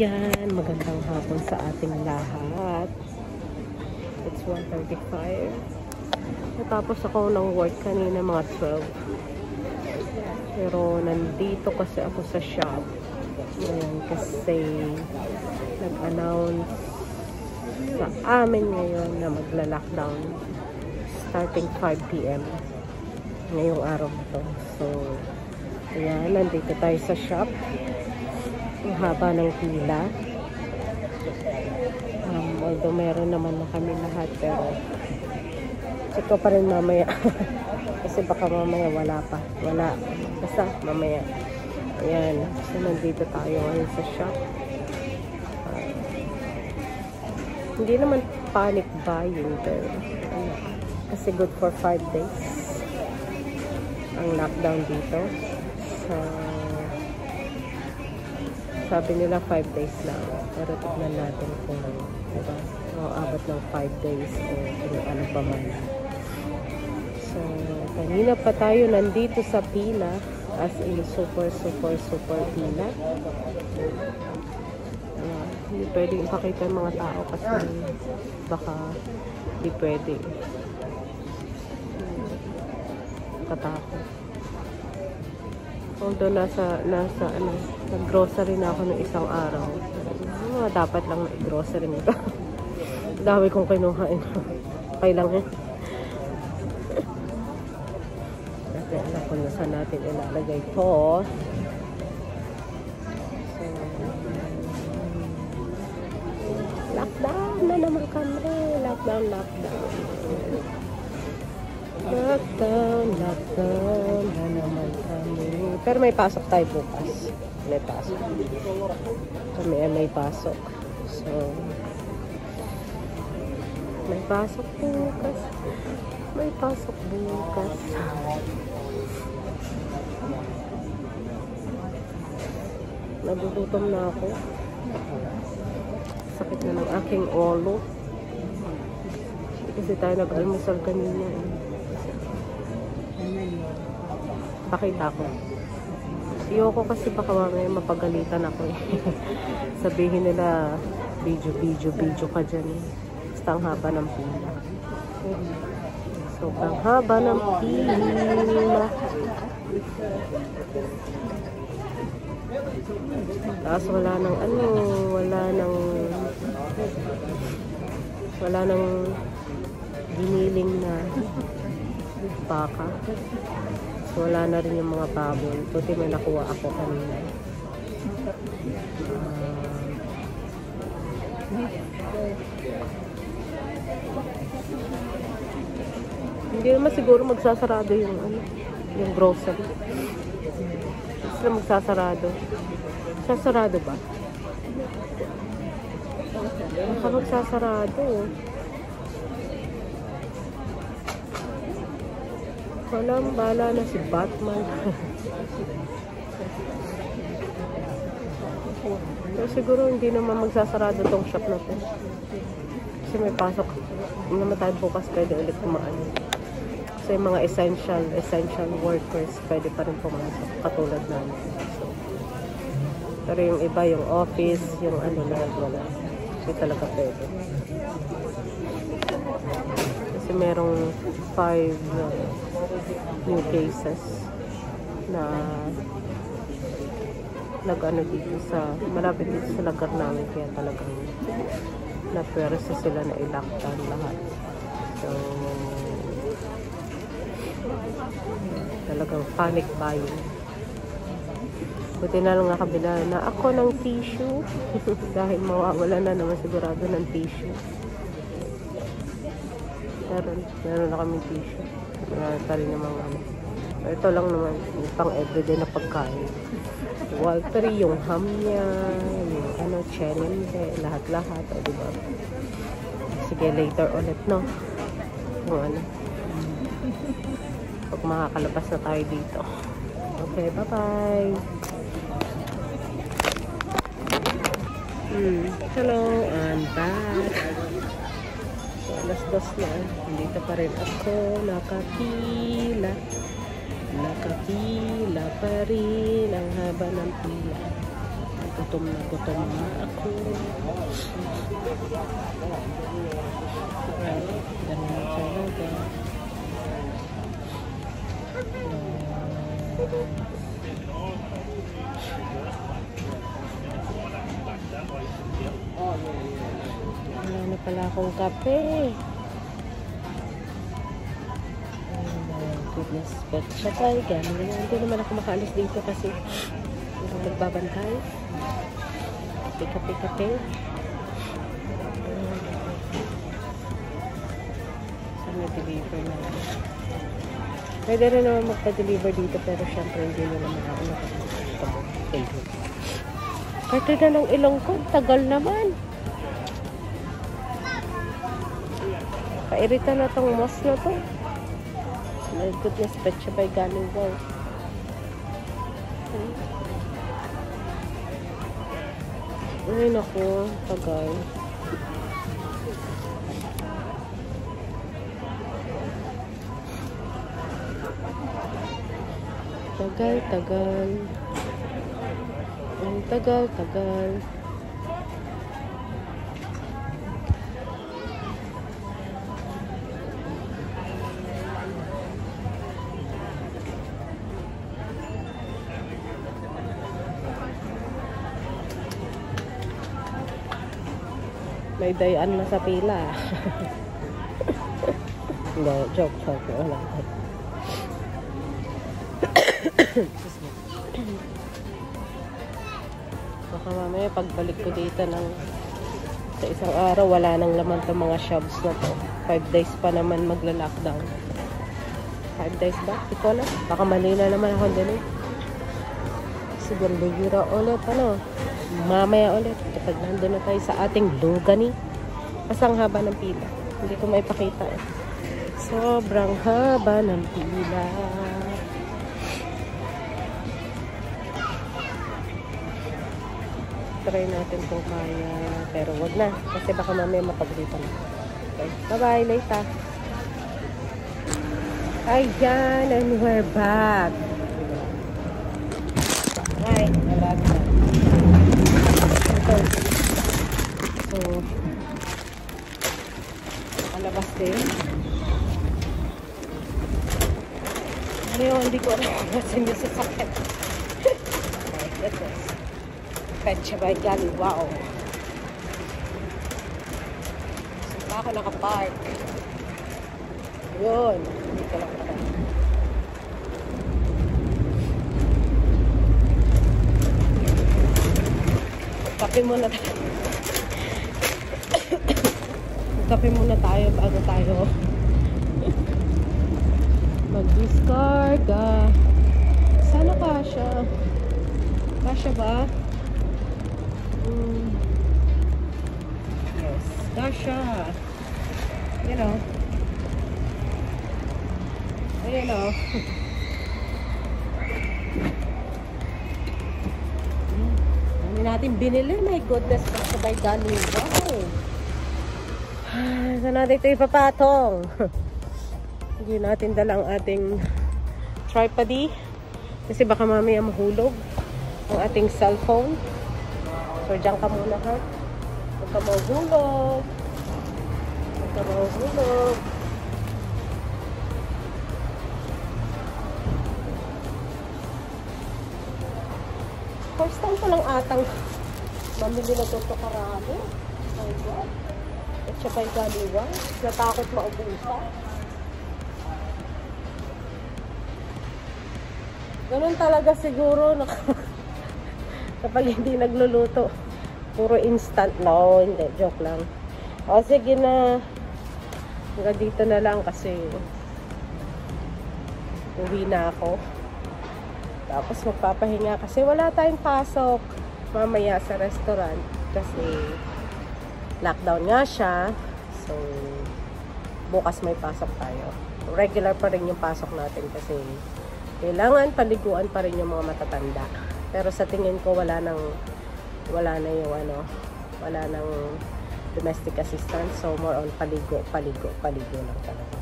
Yan, magandang hapon sa ating lahat. It's 1.35. Natapos ako ng work kanina mga 12. Pero nandito kasi ako sa shop. Ngayon kasi nag-announce sa amin ngayon na magla-lockdown starting 5pm ngayong araw to. So, ayan, nandito tayo sa shop. Ang haba ng pila. Um, although meron naman na kami lahat, pero check pa rin mamaya. Kasi baka mamaya wala pa. Wala. Basta mamaya. Ayan. So, nandito tayo ngayon sa shop. Uh, hindi naman panic buying, pero ano, kasi good for 5 days ang lockdown dito. So, sabi nila 5 days lang. Pero tignan natin kung diba, maabot ng 5 days o kung ano pa man. So, kanina pa tayo nandito sa pila as in super, super, super pila. Uh, hindi pwede ipakita ng mga tao kasi baka hindi pwede. Katakot. Although nasa, nasa, ano, nag-grocery na ako ng isang araw. Mga dapat lang na grocery nito. Dami kong kinuhain. okay lang eh. Dati alam ko na saan natin ilalagay to. So, lockdown na naman kami. Lockdown, lockdown. Lockdown, lockdown na naman. Pero may pasok tayo bukas. May pasok. Kami ay may pasok. So, may pasok bukas. May pasok bukas. Nagugutom na ako. Sakit na ng aking olo. Kasi tayo nag-almusal kanina eh. Pakita ko. Ayoko kasi baka mamaya mapagalitan ako eh. Sabihin nila, video, video, video ka dyan eh. Basta ang haba ng pila. So, ang haba ng pila. Tapos wala nang ano, wala nang wala nang giniling na baka. Wala na rin yung mga baboy. Buti may nakuha ako kanina. Uh, hindi naman siguro magsasarado yung ano, yung grocery. Sila magsasarado. Sasarado ba? Baka magsasarado. Walang bala na si Batman. Pero siguro hindi naman magsasarado tong shop na to. Kasi may pasok. Naman tayo bukas pwede ulit kumaan. Kasi yung mga essential, essential workers pwede pa rin pumasok. Katulad namin. So, pero yung iba, yung office, yung ano na, wala. Hindi talaga pwede. Kasi merong five uh, new cases na nag-ano dito sa malapit dito sa lugar namin kaya talagang na-pwersa sila na i-lockdown lahat so talagang panic buying buti na lang nakabila na ako ng tissue dahil mawawala na naman sigurado ng tissue meron, meron na kami tissue meron pa rin naman ano ito lang naman pang everyday na pagkain Waltery, yung ham niya, yung ano, chenende, lahat-lahat, o diba? Sige, later ulit, no? Kung ano. Pag makakalabas na tayo dito. Okay, bye-bye! Hmm. Hello, I'm back. So, alas dos na. Dito pa rin ako, nakapila. Nakapila pa rin ang haba ng pila. Gutom na gutom na ako. Right. Ganun talaga. Na pala akong kape. Oh my goodness. But siya tayo, na. Hindi naman ako makaalis dito kasi hindi nagbabantay. Kape-kape-kape. Saan may deliver na lang. Pwede rin naman magpa-deliver dito pero syempre hindi naman ako nakakita. Pwede na ng ilong ko. Tagal naman. Pairita na tong moss na to. My goodness, bet siya ba'y galing wow. Ay, naku. Tagal. Tagal, tagal. Ang tagal, tagal. May dayan na sa pila. Hindi, joke, joke. Wala. Baka mamaya pagbalik ko dito ng sa isang araw, wala nang laman itong mga shops na to. 5 days pa naman magla-lockdown. 5 days ba? Hindi ko alam. Baka mali na naman ako din eh. Siguro bibira ulit. Ano? Mamaya ulit. Kapag nandun na tayo sa ating lugani. Kasi ang haba ng pila. Hindi ko maipakita eh. Sobrang haba ng pila. try natin kung kaya. Pero wag na. Kasi baka mamaya mapagripan. Okay. Bye-bye. Later. Ayan. And we're back. Ko alam kung nasa hindi sasakit. okay, let's go. Petsa by Gali. Wow. Saan pa ako nakapark? Yun. Ko lang naman. Kape muna tayo. Kape muna tayo bago tayo mag-discarga. Sana kasha. Kasha ba? Mm. Yes. Dasha. You know. You know. Ano natin binili? My goodness. Sabay galing. Wow. Saan natin ito ipapatong? Hindi natin dala ang ating tripod kasi baka mamaya mahulog ang ating cellphone. So, dyan ka muna ha. Huwag ka mahulog. Huwag ka mahulog. First time ko lang atang mamili na toto karami. Oh my God. At siya pa yung galiwa. Natakot maubusan. Ganun talaga siguro no? kapag hindi nagluluto. Puro instant. No, hindi. Joke lang. O sige na. Hanggang dito na lang kasi uwi na ako. Tapos magpapahinga kasi wala tayong pasok mamaya sa restaurant kasi lockdown nga siya. So, bukas may pasok tayo. Regular pa rin yung pasok natin kasi kailangan paliguan pa rin yung mga matatanda. Pero sa tingin ko wala nang wala na yung ano, wala nang domestic assistance. So more on paligo, paligo, paligo lang talaga.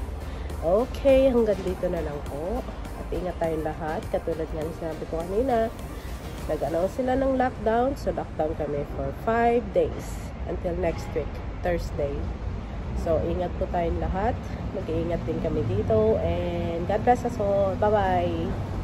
Okay, hanggang dito na lang po. At ingat tayong lahat. Katulad nga sinabi ko kanina, Nag-announce sila ng lockdown. So, lockdown kami for 5 days. Until next week, Thursday. So, ingat po tayong lahat. Mag-iingat din kami dito. And God bless us all. Bye-bye!